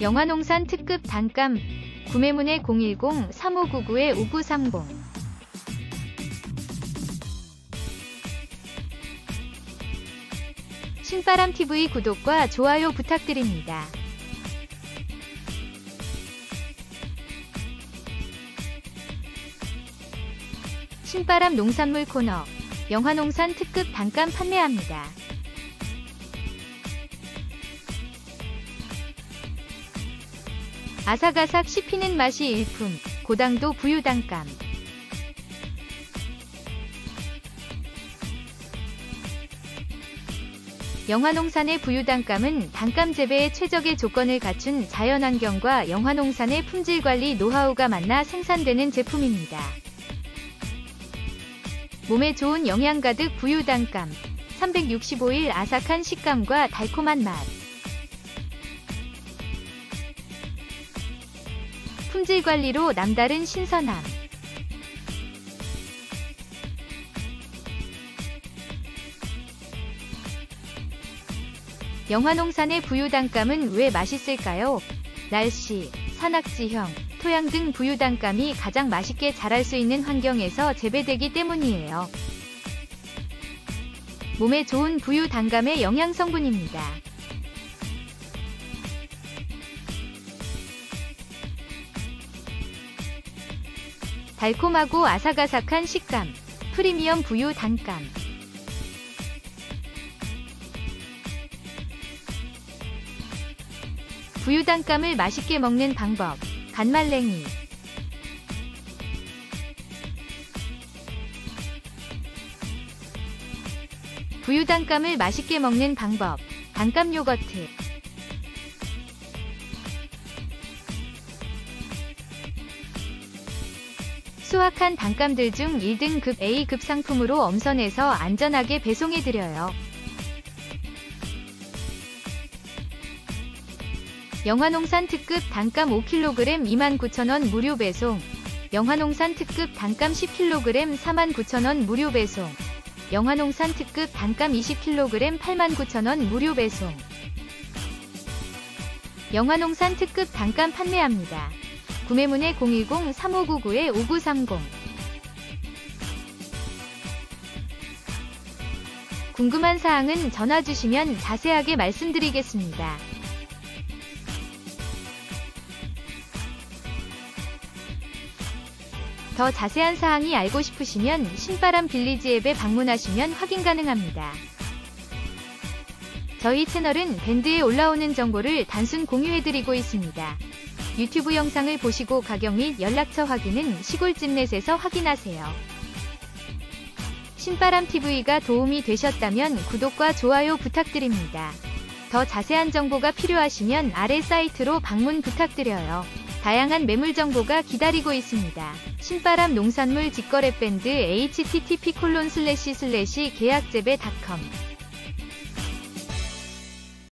영화농산 특급 단감 구매문의 010-3599-5930 신바람TV 구독과 좋아요 부탁드립니다. 신바람 농산물 코너 영화농산 특급 단감 판매합니다. 아삭아삭 씹히는 맛이 일품, 고당도 부유단감. 영화농산의 부유단감은 단감 재배에 최적의 조건을 갖춘 자연환경과 영화농산의 품질관리 노하우가 만나 생산되는 제품입니다. 몸에 좋은 영양 가득 부유단감, 365일 아삭한 식감과 달콤한 맛. 품질 관리로 남다른 신선함. 영화농산의 부유단감은 왜 맛있을까요? 날씨, 산악지형, 토양 등 부유단감이 가장 맛있게 자랄 수 있는 환경에서 재배되기 때문이에요. 몸에 좋은 부유단감의 영양 성분입니다. 달콤하고 아삭아삭한 식감, 프리미엄 부유 단감. 부유 단감을 맛있게 먹는 방법, 간말랭이. 부유 단감을 맛있게 먹는 방법, 단감 요거트. 수확한 단감들 중 1등급 A급 상품으로 엄선해서 안전하게 배송해드려요. 영화농산 특급 단감 5kg 29,000원 무료 배송 영화농산 특급 단감 10kg 49,000원 무료 배송 영화농산 특급 단감 20kg 89,000원 무료 배송 영화농산 특급 단감 판매합니다. 구매문의 010-3599-5930 궁금한 사항은 전화 주시면 자세하게 말씀드리겠습니다. 더 자세한 사항이 알고 싶으시면 신바람 빌리지 앱에 방문하시면 확인 가능합니다. 저희 채널은 밴드에 올라오는 정보를 단순 공유해드리고 있습니다. 유튜브 영상을 보시고 가격 및 연락처 확인은 시골집넷에서 확인하세요. 신바람TV가 도움이 되셨다면 구독과 좋아요 부탁드립니다. 더 자세한 정보가 필요하시면 아래 사이트로 방문 부탁드려요. 다양한 매물 정보가 기다리고 있습니다. 신바람 농산물 직거래 밴드 http:// 계약재배닷컴